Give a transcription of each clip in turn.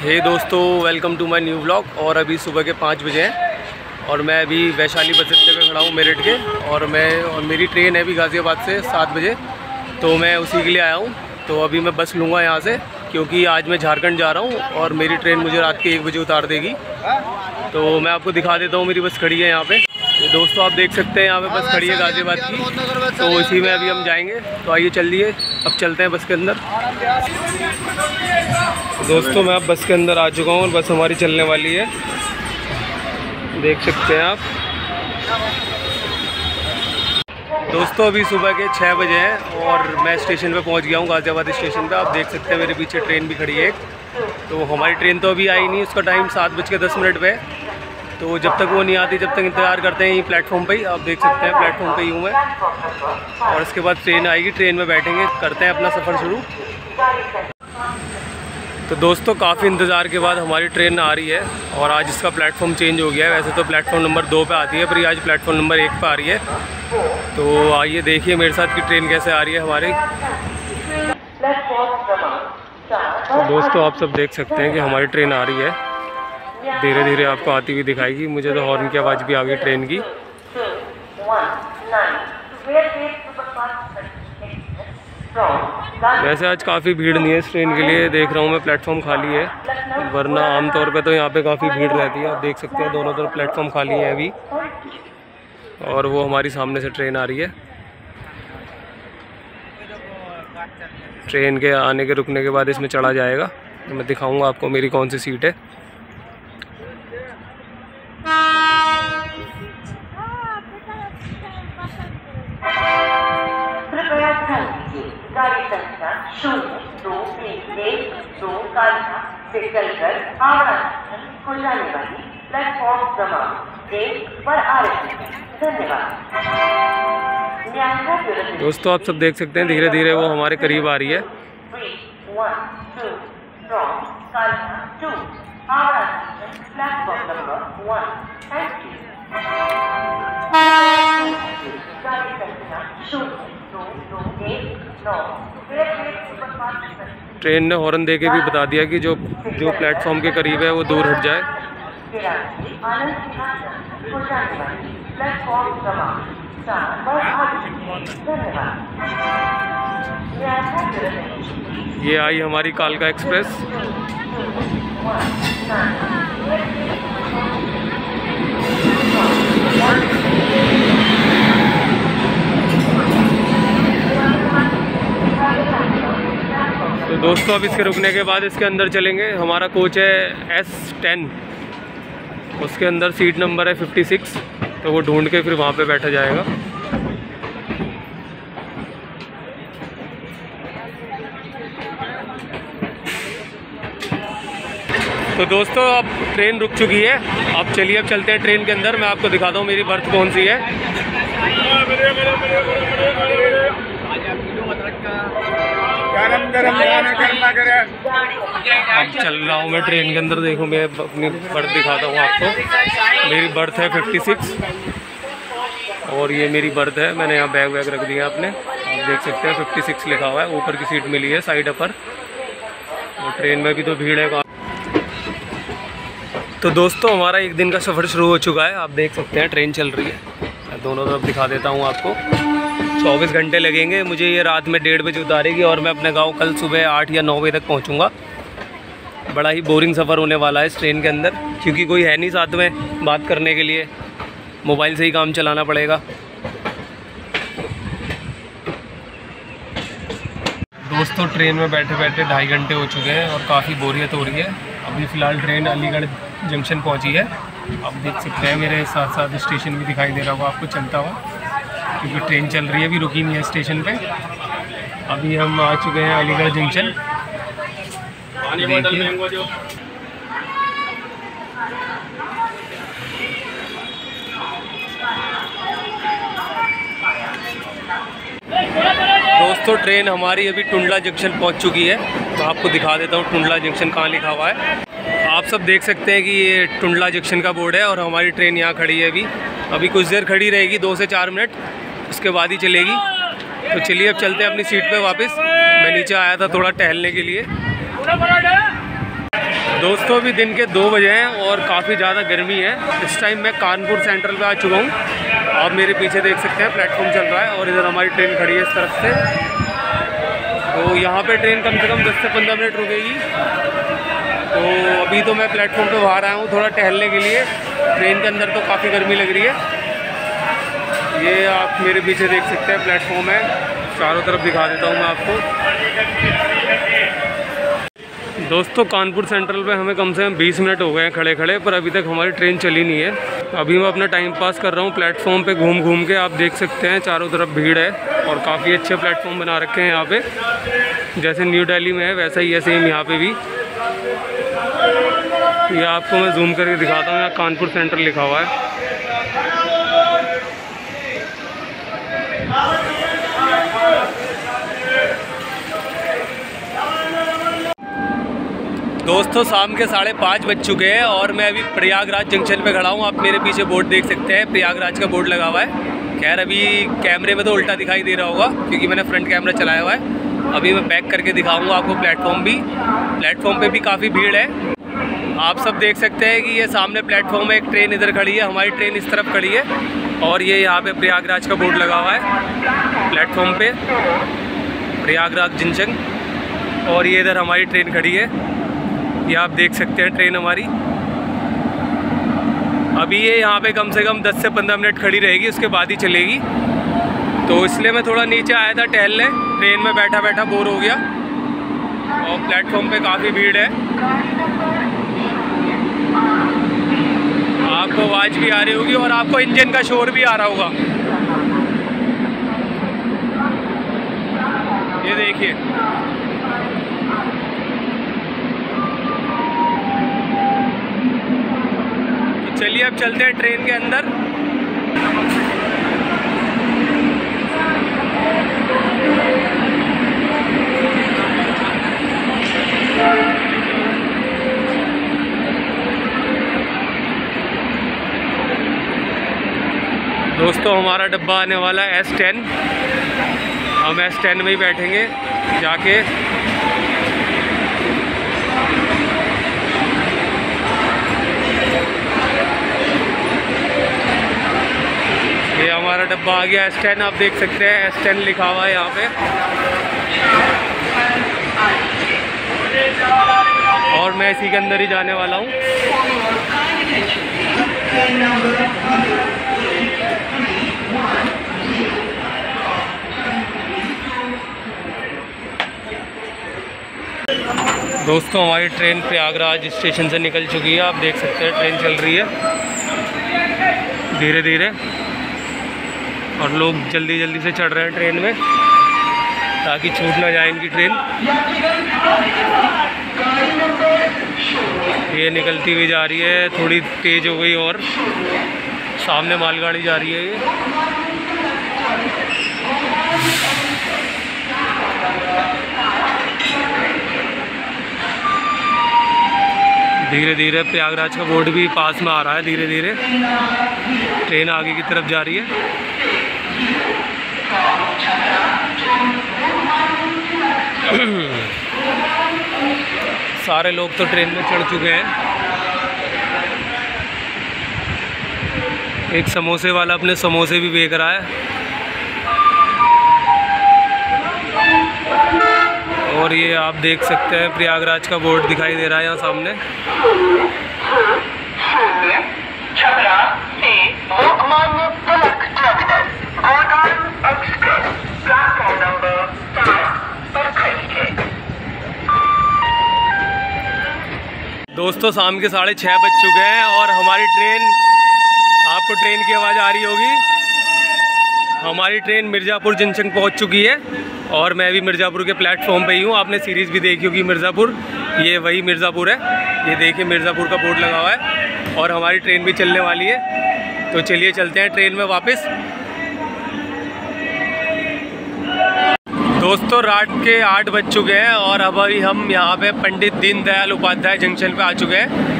हे hey दोस्तों welcome to my new blog और अभी सुबह के पाँच बजे हैं और मैं अभी वैशाली बस अड्डे पर खड़ा हूँ, मेरठ के। और मैं, और मेरी ट्रेन है अभी गाज़ियाबाद से सात बजे। तो मैं उसी के लिए आया हूँ। तो अभी मैं बस लूँगा यहाँ से, क्योंकि आज मैं झारखंड जा रहा हूँ और मेरी ट्रेन मुझे रात के एक बजे उतार देगी। तो मैं आपको दिखा देता हूँ, मेरी बस खड़ी है यहाँ पे। तो दोस्तों आप देख सकते हैं यहाँ पे बस खड़ी है गाज़ियाबाद की। तो इसी में अभी हम जाएँगे। तो आइए चलिए, अब चलते हैं बस के अंदर। दोस्तों मैं अब बस के अंदर आ चुका हूँ और बस हमारी चलने वाली है। देख सकते हैं आप। दोस्तों अभी सुबह के छः बजे हैं और मैं स्टेशन पे पहुँच गया हूँ, गाज़ियाबाद स्टेशन पे। आप देख सकते हैं मेरे पीछे ट्रेन भी खड़ी है तो हमारी ट्रेन तो अभी आई नहीं, उसका टाइम सात बज के दस मिनट पे। है तो जब तक वो नहीं आती, जब तक इंतज़ार करते हैं यहीं प्लेटफॉर्म पे ही, आप देख सकते हैं प्लेटफॉर्म पे ही हूँ मैं। और उसके बाद ट्रेन आएगी ट्रेन में बैठेंगे, करते हैं अपना सफ़र शुरू। तो दोस्तों, काफ़ी इंतज़ार के बाद हमारी ट्रेन आ रही है और आज इसका प्लेटफॉर्म चेंज हो गया है। वैसे तो प्लेटफॉर्म नंबर दो पे आती है, पर ये आज प्लेटफॉर्म नंबर एक पे आ रही है। तो आइए देखिए मेरे साथ की ट्रेन कैसे आ रही है हमारी। तो दोस्तों, आप सब देख सकते हैं कि हमारी ट्रेन आ रही है। धीरे धीरे आपको आती हुई दिखाएगी। मुझे तो हॉर्न की आवाज़ भी आ गई ट्रेन की। वैसे आज काफ़ी भीड़ नहीं है इस ट्रेन के लिए। देख रहा हूँ मैं प्लेटफॉर्म खाली है। वरना आमतौर पे तो यहाँ पे काफ़ी भीड़ रहती है। आप देख सकते हैं दोनों तरफ़ प्लेटफॉर्म खाली है अभी। और वो हमारी सामने से ट्रेन आ रही है। ट्रेन के आने के, रुकने के बाद इसमें चढ़ा जाएगा। तो मैं दिखाऊँगा आपको मेरी कौन सी सीट है। गाड़ी संख्या शून्य दो तीन एक दो चलकर हो जाने वाली प्लेटफॉर्म क्रमांक एक पर आ रही है धन्यवाद दोस्तों, आप सब देख सकते हैं धीरे धीरे वो हमारे करीब आ रही है। ट्रेन ने हॉर्न दे के भी बता दिया कि जो जो प्लेटफॉर्म के करीब है, वो दूर हट जाए। ये आई हमारी कालका एक्सप्रेस। तो दोस्तों, अब इसके रुकने के बाद इसके अंदर चलेंगे। हमारा कोच है एस टेन उसके अंदर सीट नंबर है फिफ्टी सिक्स तो वो ढूंढ के फिर वहाँ पे बैठा जाएगा। तो दोस्तों, अब ट्रेन रुक चुकी है। अब चलिए, अब चलते हैं ट्रेन के अंदर। मैं आपको दिखाता हूँ मेरी बर्थ कौन सी है। अब चल रहा हूँ मैं ट्रेन के अंदर। देखो, मैं अपनी बर्थ दिखाता हूँ आपको। मेरी बर्थ है फिफ्टी सिक्स और ये मेरी बर्थ है। मैंने यहाँ बैग वैग रख दिया आपने आप देख सकते हैं फिफ्टी सिक्स लिखा हुआ है। ऊपर की सीट मिली है साइड अपर और ट्रेन में भी तो भीड़ है। तो दोस्तों, हमारा एक दिन का सफ़र शुरू हो चुका है। आप देख सकते हैं, ट्रेन चल रही है। दोनों तरफ़ दिखा देता हूँ आपको। चौबीस घंटे लगेंगे। मुझे ये रात में डेढ़ बजे उतारेगी और मैं अपने गाँव कल सुबह आठ या नौ बजे तक पहुंचूँगा। बड़ा ही बोरिंग सफ़र होने वाला है इस ट्रेन के अंदर, क्योंकि कोई है नहीं साथ में बात करने के लिए। मोबाइल से ही काम चलाना पड़ेगा। दोस्तों, ट्रेन में बैठे बैठे ढाई घंटे हो चुके हैं और काफ़ी बोरियत हो रही है। अभी फ़िलहाल ट्रेन अलीगढ़ जंक्शन पहुँची है। आप देख सकते हैं मेरे साथ साथ स्टेशन भी दिखाई दे रहा होगा आपको चलता हुआ। क्योंकि ट्रेन चल रही है अभी रुकी नहीं है स्टेशन पे। अभी हम आ चुके हैं अलीगढ़ जंक्शन। देखिए। दोस्तों ट्रेन हमारी अभी टुंडला जंक्शन पहुँच चुकी है। तो आपको दिखा देता हूँ टुंडला जंक्शन कहाँ लिखा हुआ है। आप सब देख सकते हैं कि ये टुंडला जंक्शन का बोर्ड है और हमारी ट्रेन यहाँ खड़ी है अभी। अभी कुछ देर खड़ी रहेगी, दो से चार मिनट, उसके बाद ही चलेगी। तो चलिए, अब चलते हैं अपनी सीट पे वापस। मैं नीचे आया था थोड़ा टहलने के लिए। दोस्तों, अभी दिन के दो बजे हैं और काफ़ी ज़्यादा गर्मी है। इस टाइम मैं कानपुर सेंट्रल पे आ चुका हूँ। आप मेरे पीछे देख सकते हैं प्लेटफॉर्म चल रहा है और इधर हमारी ट्रेन खड़ी है इस तरफ़ से। तो यहाँ पे ट्रेन कम से कम 10 से 15 मिनट रुकेगी। तो अभी तो मैं प्लेटफॉर्म पे बाहर आया हूँ थोड़ा टहलने के लिए। ट्रेन के अंदर तो काफ़ी गर्मी लग रही है। ये आप मेरे पीछे देख सकते हैं, प्लेटफॉर्म है। चारों तरफ़ दिखा देता हूँ मैं आपको। दोस्तों, कानपुर सेंट्रल पे हमें कम से कम 20 मिनट हो गए हैं खड़े खड़े पर अभी तक हमारी ट्रेन चली नहीं है। अभी मैं अपना टाइम पास कर रहा हूँ, प्लेटफॉर्म पे घूम घूम के आप देख सकते हैं, चारों तरफ़ भीड़ है और काफ़ी अच्छे प्लेटफॉर्म बना रखे हैं यहाँ पे। जैसे न्यू दिल्ली में है, वैसा ही है सेम यहाँ पे भी। ये आपको मैं जूम करके दिखाता हूँ, यहाँ कानपुर सेंट्रल लिखा हुआ है। दोस्तों, शाम के साढ़े पाँच बज चुके हैं और मैं अभी प्रयागराज जंक्शन पे खड़ा हूँ। आप मेरे पीछे बोर्ड देख सकते हैं, प्रयागराज का बोर्ड लगा हुआ है। खैर, अभी कैमरे में तो उल्टा दिखाई दे रहा होगा, क्योंकि मैंने फ्रंट कैमरा चलाया हुआ है। अभी मैं बैक करके दिखाऊँगा आपको प्लेटफॉर्म भी। प्लेटफॉर्म पे भी काफ़ी भीड़ है। आप सब देख सकते हैं कि ये सामने प्लेटफॉर्म में एक ट्रेन इधर खड़ी है, हमारी ट्रेन इस तरफ़ खड़ी है और ये यहाँ पे प्रयागराज का बोर्ड लगा हुआ है प्लेटफॉर्म पे, प्रयागराज जंक्शन और ये इधर हमारी ट्रेन खड़ी है। ये आप देख सकते हैं ट्रेन हमारी। अभी ये यहाँ पे कम से कम 10 से 15 मिनट खड़ी रहेगी, उसके बाद ही चलेगी। तो इसलिए मैं थोड़ा नीचे आया था टहलने, ट्रेन में बैठा बैठा बोर हो गया और प्लेटफॉर्म पे काफ़ी भीड़ है। आपको आवाज़ भी आ रही होगी और आपको इंजन का शोर भी आ रहा होगा। ये देखिए। तो चलिए अब चलते हैं ट्रेन के अंदर। दोस्तों, हमारा डब्बा आने वाला है एस टेन हम एस टेन में ही बैठेंगे, जाके। ये हमारा डब्बा आ गया एस टेन आप देख सकते हैं एस टेन लिखा हुआ है यहाँ पे। और मैं इसी के अंदर ही जाने वाला हूँ। दोस्तों, हमारी ट्रेन प्रयागराज स्टेशन से निकल चुकी है। आप देख सकते हैं, ट्रेन चल रही है। धीरे धीरे। और लोग जल्दी जल्दी से चढ़ रहे हैं ट्रेन में, ताकि छूट ना जाए इनकी ट्रेन। ये निकलती हुई जा रही है, थोड़ी तेज़ हो गई और। सामने मालगाड़ी जा रही है ये। धीरे धीरे प्रयागराज का बोर्ड भी पास में आ रहा है धीरे धीरे ट्रेन आगे की तरफ़ जा रही है। सारे लोग तो ट्रेन में चढ़ चुके हैं। एक समोसे वाला अपने समोसे भी बेच रहा है। और ये आप देख सकते हैं प्रयागराज का बोर्ड दिखाई दे रहा है यहाँ सामने। दोस्तों शाम के साढ़े छः बज चुके हैं और हमारी ट्रेन आपको ट्रेन की आवाज़ आ रही होगी। हमारी ट्रेन मिर्ज़ापुर जंक्शन पहुँच चुकी है और मैं भी मिर्ज़ापुर के प्लेटफॉर्म पे ही हूँ। आपने सीरीज़ भी देखी होगी मिर्ज़ापुर। ये वही मिर्ज़ापुर है। ये देखिए मिर्ज़ापुर का बोर्ड लगा हुआ है और हमारी ट्रेन भी चलने वाली है। तो चलिए चलते हैं ट्रेन में वापस। दोस्तों, रात के आठ बज चुके हैं और अभी हम यहाँ पे पंडित दीनदयाल उपाध्याय जंक्शन पे आ चुके हैं।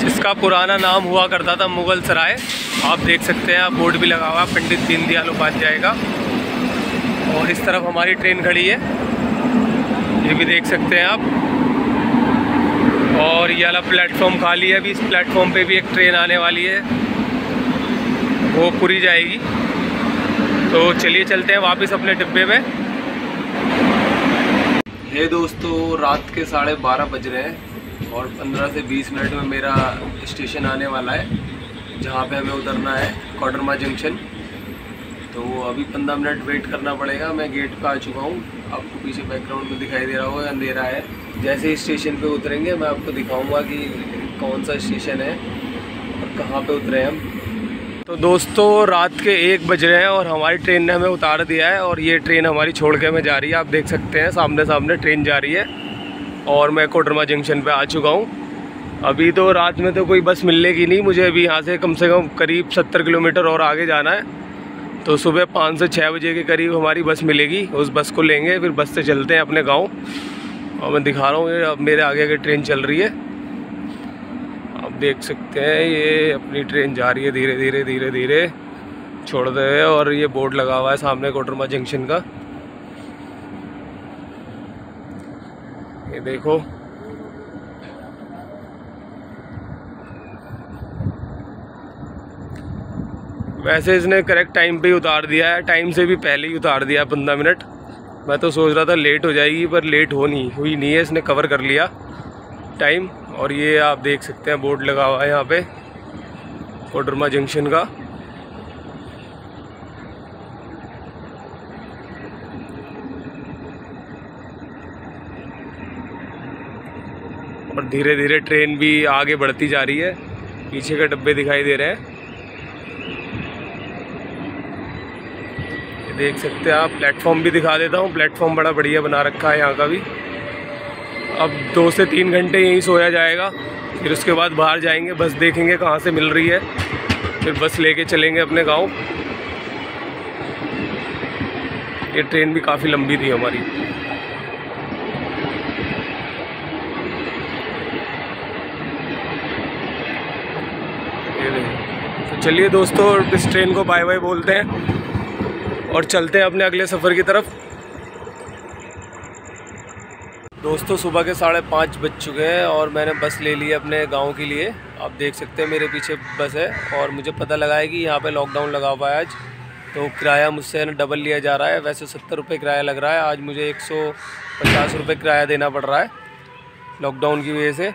जिसका पुराना नाम हुआ करता था मुगल सराय। आप देख सकते हैं, आप बोर्ड भी लगा हुआ पंडित दीनदयाल उपाध्याय का। और इस तरफ़ हमारी ट्रेन खड़ी है। ये भी देख सकते हैं आप। और ये वाला प्लेटफॉर्म खाली है, अभी इस प्लेटफॉर्म पे भी एक ट्रेन आने वाली है। वो पूरी जाएगी। तो चलिए चलते हैं वापस अपने डिब्बे में। हे दोस्तों, रात के साढ़े बारह बज रहे हैं। और पंद्रह से बीस मिनट में मेरा स्टेशन आने वाला है, जहाँ पे हमें उतरना है, कोडरमा जंक्शन। तो अभी पंद्रह मिनट वेट करना पड़ेगा, मैं गेट पे आ चुका हूँ। आपको पीछे बैकग्राउंड में दिखाई दे रहा होगा, अंधेरा है। जैसे ही स्टेशन पे उतरेंगे, मैं आपको दिखाऊँगा कि कौन सा स्टेशन है और कहाँ पे उतरे हम। तो दोस्तों, रात के एक बज रहे हैं और हमारी ट्रेन ने हमें उतार दिया है और ये ट्रेन हमारी छोड़ के हमें जा रही है। आप देख सकते हैं सामने सामने ट्रेन जा रही है। और मैं कोटरमा जंक्शन पे आ चुका हूँ। अभी तो रात में तो कोई बस मिलने की नहीं, मुझे अभी यहाँ से कम से कम करीब सत्तर किलोमीटर और आगे जाना है। तो सुबह पाँच से छः बजे के करीब हमारी बस मिलेगी, उस बस को लेंगे, फिर बस से चलते हैं अपने गाँव। और मैं दिखा रहा हूँ अब मेरे आगे आगे ट्रेन चल रही है। आप देख सकते हैं, ये अपनी ट्रेन जा रही है धीरे धीरे धीरे धीरे। छोड़ते हुए और ये बोर्ड लगा हुआ है सामने कोटरमा जंक्शन का। ये देखो। वैसे इसने करेक्ट टाइम पे ही उतार दिया है। टाइम से भी पहले ही उतार दिया है पंद्रह मिनट मैं तो सोच रहा था लेट हो जाएगी, पर लेट हो नहीं, हुई नहीं है। इसने कवर कर लिया टाइम और ये आप देख सकते हैं, बोर्ड लगा हुआ है यहाँ पे, कोडरमा जंक्शन का। धीरे धीरे ट्रेन भी आगे बढ़ती जा रही है। पीछे के डब्बे दिखाई दे रहे हैं। देख सकते हैं आप, प्लेटफॉर्म भी दिखा देता हूँ। प्लेटफॉर्म बड़ा बढ़िया बना रखा है यहाँ का भी। अब दो से तीन घंटे यहीं सोया जाएगा, फिर उसके बाद बाहर जाएँगे, बस देखेंगे कहाँ से मिल रही है। फिर बस लेके चलेंगे अपने गाँव। ये ट्रेन भी काफ़ी लंबी थी हमारी ये देखो। तो चलिए दोस्तों, इस ट्रेन को बाय बाय बोलते हैं और चलते हैं अपने अगले सफ़र की तरफ़। दोस्तों, सुबह के साढ़े पाँच बज चुके हैं और मैंने बस ले ली है अपने गाँव के लिए। आप देख सकते हैं, मेरे पीछे बस है और मुझे पता लगा है कि यहाँ पे लॉकडाउन लगा हुआ है आज। तो किराया मुझसे ना डबल लिया जा रहा है। वैसे सत्तर रुपये किराया लग रहा है। आज मुझे एक सौ पचास रुपये किराया देना पड़ रहा है लॉकडाउन की वजह से।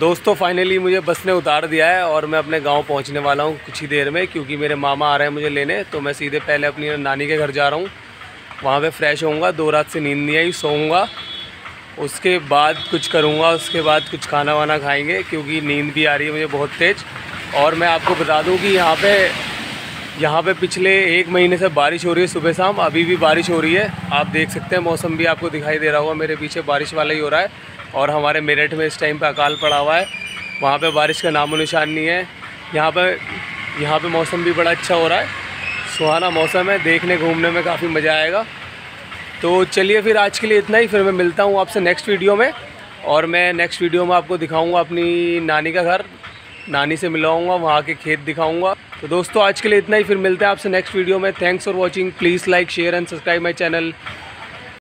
दोस्तों फाइनली मुझे बस ने उतार दिया है और मैं अपने गाँव पहुँचने वाला हूँ कुछ ही देर में क्योंकि मेरे मामा आ रहे हैं मुझे लेने तो मैं सीधे पहले अपनी नानी के घर जा रहा हूँ। वहाँ पे फ्रेश होऊँगा, दो रात से नींद नहीं आई, सोऊँगा। उसके बाद कुछ करूँगा, उसके बाद कुछ खाना वाना खाएँगे क्योंकि नींद भी आ रही है मुझे बहुत तेज़। और मैं आपको बता दूँ कि यहाँ पर यहाँ पे पिछले एक महीने से बारिश हो रही है सुबह शाम, अभी भी बारिश हो रही है। आप देख सकते हैं, मौसम भी आपको दिखाई दे रहा होगा। मेरे पीछे बारिश वाला ही हो रहा है और हमारे मेरठ में इस टाइम पे अकाल पड़ा हुआ है। वहाँ पे बारिश का नामो निशान नहीं है। यहाँ पे यहाँ पे मौसम भी बड़ा अच्छा हो रहा है। सुहाना मौसम है, देखने घूमने में काफ़ी मज़ा आएगा। तो चलिए फिर आज के लिए इतना ही। फिर मैं मिलता हूँ आपसे नेक्स्ट वीडियो में और मैं नेक्स्ट वीडियो में आपको दिखाऊँगा अपनी नानी का घर। नानी से मिलाऊँगा वहाँ के खेत दिखाऊँगा। तो दोस्तों, आज के लिए इतना ही। फिर मिलते हैं आपसे नेक्स्ट वीडियो में। Thanks for watching please like share and subscribe my channel